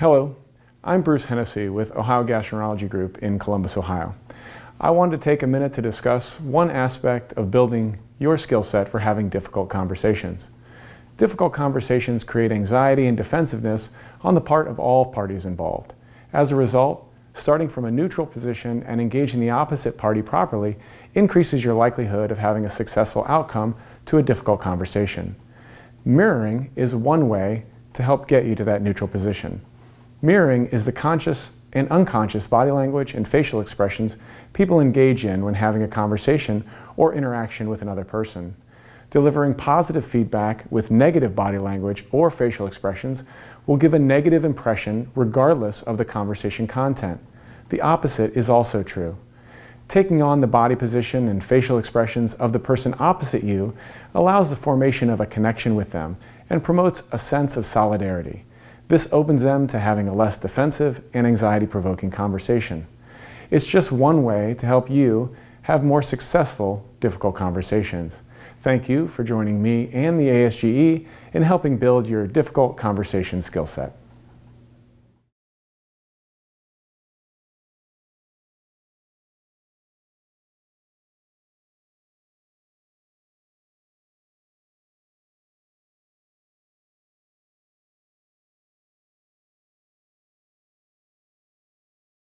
Hello, I'm Bruce Hennessy with Ohio Gastroenterology Group in Columbus, Ohio. I wanted to take a minute to discuss one aspect of building your skill set for having difficult conversations. Difficult conversations create anxiety and defensiveness on the part of all parties involved. As a result, starting from a neutral position and engaging the opposite party properly increases your likelihood of having a successful outcome to a difficult conversation. Mirroring is one way to help get you to that neutral position. Mirroring is the conscious and unconscious body language and facial expressions people engage in when having a conversation or interaction with another person. Delivering positive feedback with negative body language or facial expressions will give a negative impression regardless of the conversation content. The opposite is also true. Taking on the body position and facial expressions of the person opposite you allows the formation of a connection with them and promotes a sense of solidarity. This opens them to having a less defensive and anxiety-provoking conversation. It's just one way to help you have more successful, difficult conversations. Thank you for joining me and the ASGE in helping build your difficult conversation skill set.